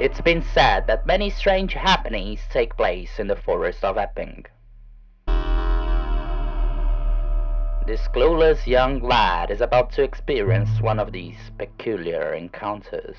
It's been said that many strange happenings take place in the forest of Epping. This clueless young lad is about to experience one of these peculiar encounters.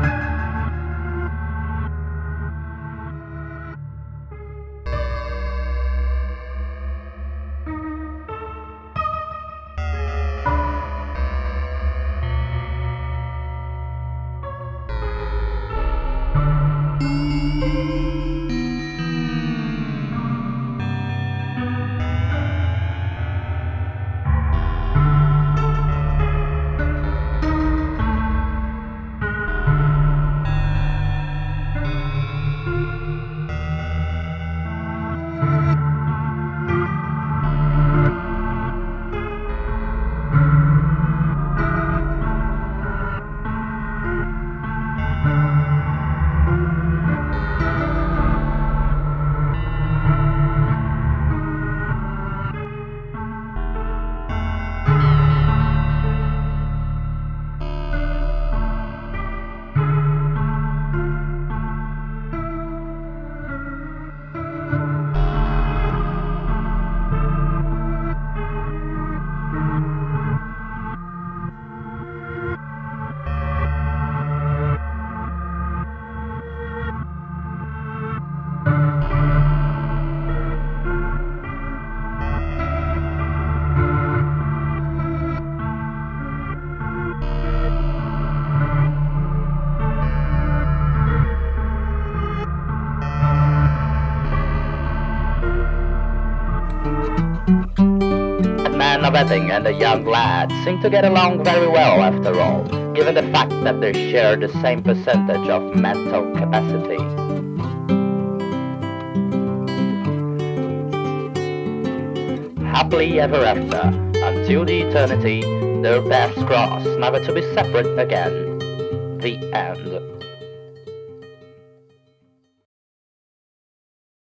A man of Epping and a young lad seem to get along very well after all, given the fact that they share the same percentage of mental capacity. Happily ever after, until the eternity, their paths cross, never to be separate again. The end.